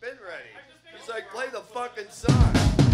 been ready. He's like, play the fucking song.